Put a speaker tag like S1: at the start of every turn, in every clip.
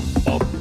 S1: dum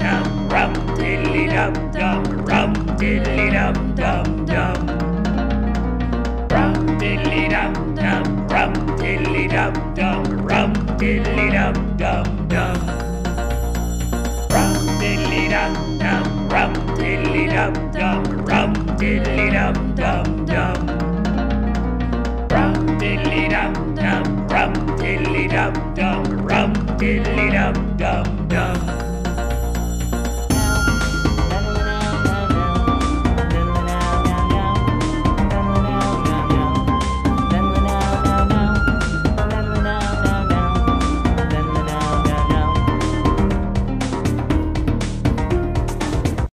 S1: dum, rum diddly dum dum dum. Rum diddly dum dum, dum dum, rum diddly dum dum dum. Rum diddly dum dum, rum diddly dum dum, rum diddly dum dum dum. Rum diddly dum dum, rum diddly dum dum, rum diddly dum dum.